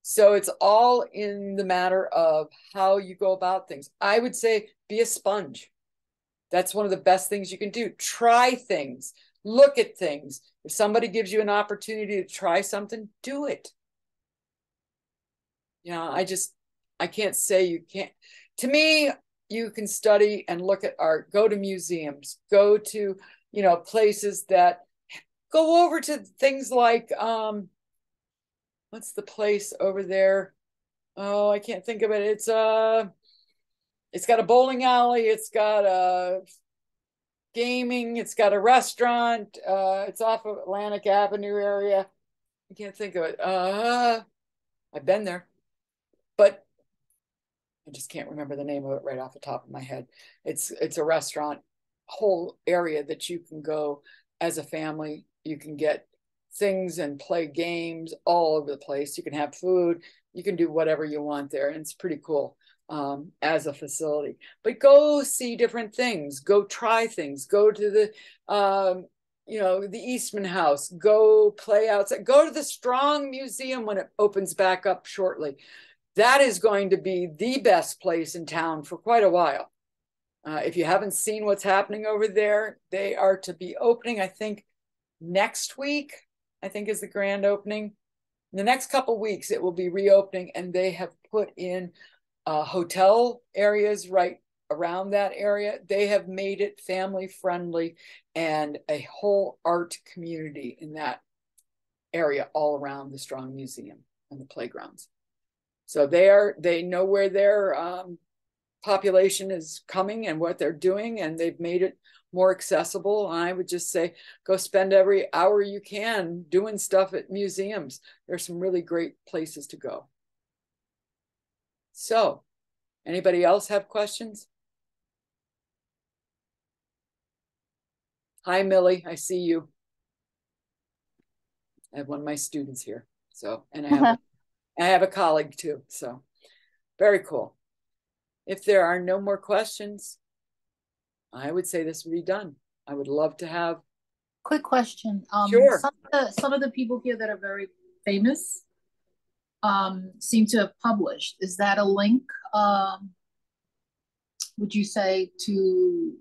So it's all in the matter of how you go about things. I would say be a sponge. That's one of the best things you can do. Try things, look at things. If somebody gives you an opportunity to try something, do it. You know, I just, I can't say you can't. To me, you can study and look at art, go to museums, go to, you know, places that go over to things like um what's the place over there? Oh i can't think of it. It's uh it's got a bowling alley it's got a gaming it's got a restaurant uh it's off of atlantic avenue area. I can't think of it. Uh I've been there, but I just can't remember the name of it right off the top of my head. It's it's a restaurant whole area that you can go as a family. You can get things and play games all over the place. You can have food. You can do whatever you want there, and it's pretty cool um, as a facility. But go see different things. Go try things. Go to the um, you know the Eastman House. Go play outside. Go to the Strong Museum when it opens back up shortly. That is going to be the best place in town for quite a while. Uh, if you haven't seen what's happening over there, they are to be opening, I think, next week. I think is the grand opening. In the next couple weeks, it will be reopening, and they have put in uh, hotel areas right around that area. They have made it family friendly and a whole art community in that area all around the Strong Museum and the playgrounds. So they are they know where their um, population is coming and what they're doing, and they've made it more accessible. I would just say go spend every hour you can doing stuff at museums. There's some really great places to go. So, anybody else have questions? Hi, Millie. I see you. I have one of my students here. So, and I have, I have a colleague too. So, very cool. If there are no more questions, I would say this would be done. I would love to have. Quick question. Um, Sure. Some of, the, some of the people here that are very famous um, seem to have published. Is that a link? Um, would you say to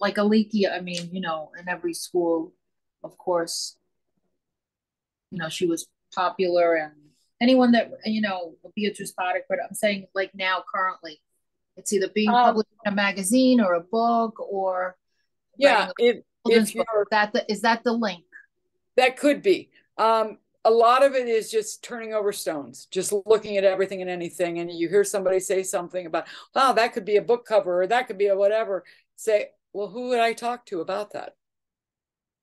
like Alikia? I mean, you know, in every school, of course, you know, she was popular and anyone that, you know, Beatrice Potter, but I'm saying like now currently, it's either being Um, published in a magazine or a book or Yeah, writing if a children's if book. Is that the, is that the link? That could be. Um, a lot of it is just turning over stones, just looking at everything and anything. And you hear somebody say something about, oh, that could be a book cover or that could be a whatever. Say, well, who would I talk to about that?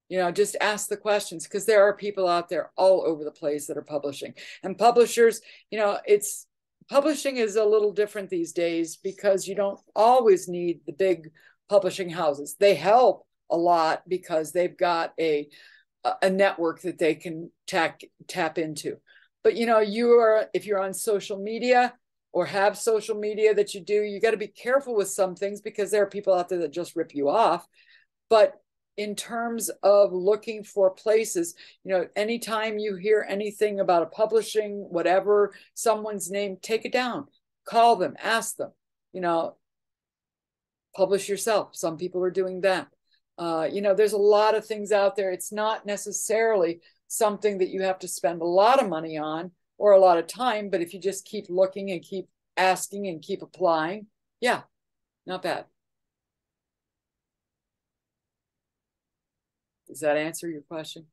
You know, just ask the questions because there are people out there all over the place that are publishing. And publishers, you know, it's publishing is a little different these days because you don't always need the big publishing houses. They help a lot because they've got a a network that they can tap tap into. But you know, you are if you're on social media or have social media that you do, you got to be careful with some things because there are people out there that just rip you off. But in terms of looking for places, you know, anytime you hear anything about a publishing, whatever, someone's name, take it down, call them, ask them, you know, publish yourself. Some people are doing that. Uh, you know, there's a lot of things out there. It's not necessarily something that you have to spend a lot of money on or a lot of time, but if you just keep looking and keep asking and keep applying, yeah, not bad. Does that answer your question?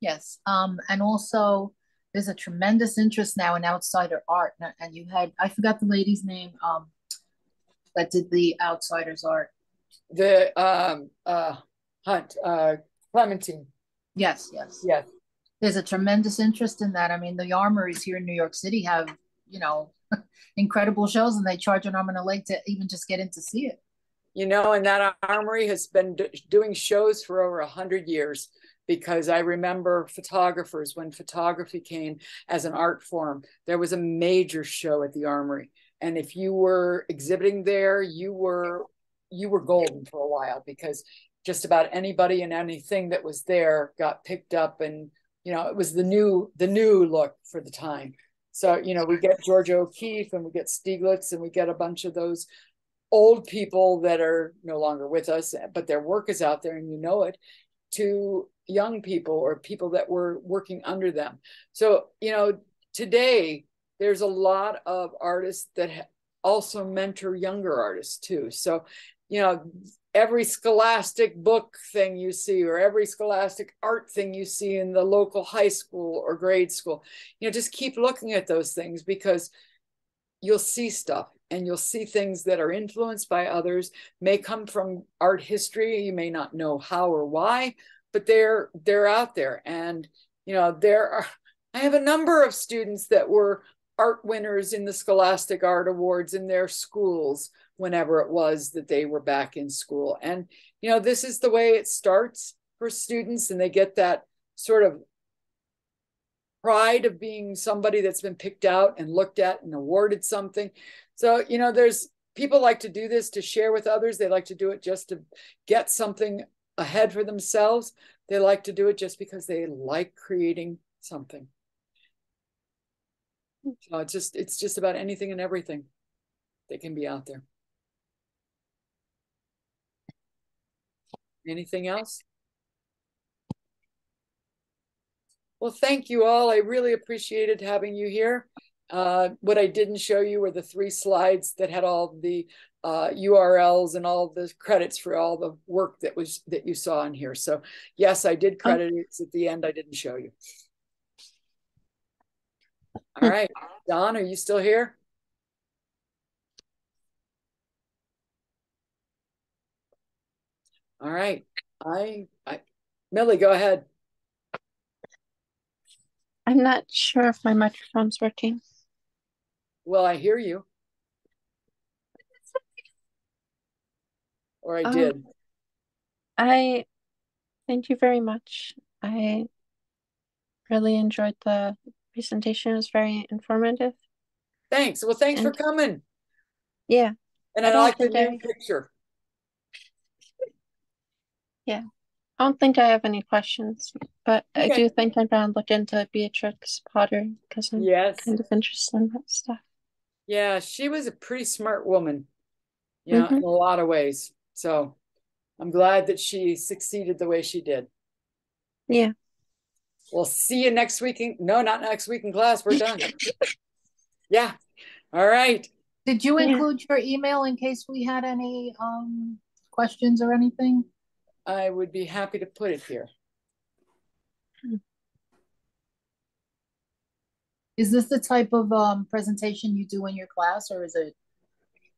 Yes. Um, and also there's a tremendous interest now in outsider art. And- you had, I forgot the lady's name, um, that did the outsiders art. The um uh hunt uh Clementine. Yes, yes. Yes. There's a tremendous interest in that. I mean, the armories here in New York City have, you know, incredible shows and they charge an arm and a leg to even just get in to see it. You know, and that armory has been doing shows for over a hundred years because I remember photographers when photography came as an art form. There was a major show at the armory, and if you were exhibiting there, you were you were golden for a while because just about anybody and anything that was there got picked up, and you know it was the new the new look for the time. So you know we get Georgia O'Keeffe and we get Stieglitz and we get a bunch of those old people that are no longer with us, but their work is out there and you know it, to young people or people that were working under them. So, you know, today there's a lot of artists that also mentor younger artists too. So, you know, every scholastic book thing you see or every scholastic art thing you see in the local high school or grade school, you know, just keep looking at those things because you'll see stuff and you'll see things that are influenced by others may come from art history you may not know how or why but they're they're out there and You know, there are, I have a number of students that were art winners in the Scholastic Art Awards in their schools whenever it was that they were back in school. And, you know, this is the way it starts for students, and they get that sort of pride of being somebody that's been picked out and looked at and awarded something. So, you know, there's people like to do this to share with others. They like to do it just to get something ahead for themselves. They like to do it just because they like creating something. So it's just it's just about anything and everything that can be out there. Anything else? Well, thank you all. I really appreciated having you here. Uh, what I didn't show you were the three slides that had all the uh, URLs and all the credits for all the work that was that you saw in here. So yes, I did credit it at the end. I didn't show you. All right, Don, are you still here? All right, I, I, Millie, go ahead. I'm not sure if my microphone's working. Well, I hear you. Or I Um, did. I thank you very much. I really enjoyed the presentation. It was very informative. Thanks. Well, thanks for coming. Yeah, And I I like the new I- picture. Yeah. I don't think I have any questions, but I do think I'm gonna look into Beatrix Potter because I'm Yes. kind of interested in that stuff. Yeah, she was a pretty smart woman, you know, in a lot of ways. So I'm glad that she succeeded the way she did. Yeah. We'll see you next week. In, no, not next week in class. We're done. yeah. All right. Did you Yeah. include your email in case we had any um questions or anything? I would be happy to put it here. Is this the type of um presentation you do in your class or is it?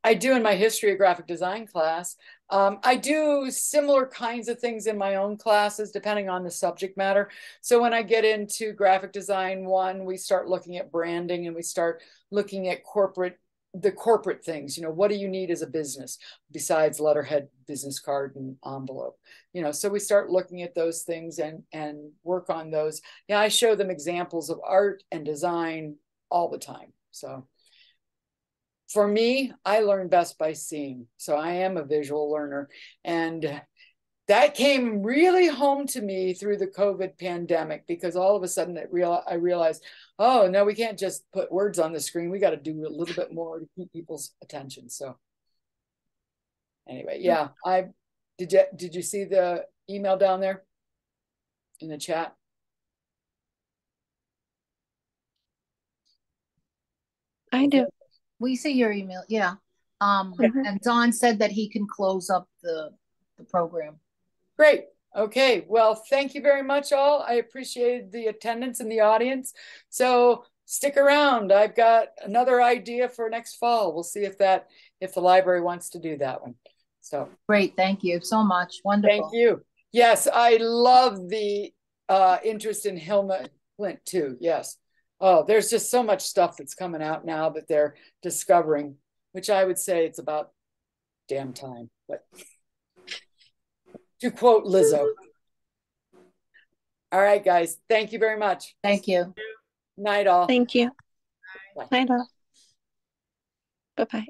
I do in my history of graphic design class. Um, I do similar kinds of things in my own classes, depending on the subject matter. So when I get into graphic design one, we start looking at branding and we start looking at corporate, the corporate things. You know, what do you need as a business besides letterhead, business card, and envelope? You know, so we start looking at those things and and work on those. Yeah, I show them examples of art and design all the time. So for me, I learn best by seeing. So I am a visual learner. And that came really home to me through the COVID pandemic because all of a sudden it real I realized, oh no, we can't just put words on the screen. We got to do a little bit more to keep people's attention. So anyway, yeah, I did you did you see the email down there in the chat? I do. We see your email, yeah. Um, Mhm. and Don said that he can close up the the program. Great. Okay. Well, thank you very much, all. I appreciated the attendance in the audience. So stick around. I've got another idea for next fall. We'll see if that if the library wants to do that one. So Great, thank you so much. Wonderful. thank you. Yes, I love the uh, interest in Hilma af Klint too. Yes. Oh, there's just so much stuff that's coming out now that they're discovering, which I would say it's about damn time. But to quote Lizzo. All right, guys. Thank you very much. Thank you. Night all. Thank you. Bye. Night all. Bye bye.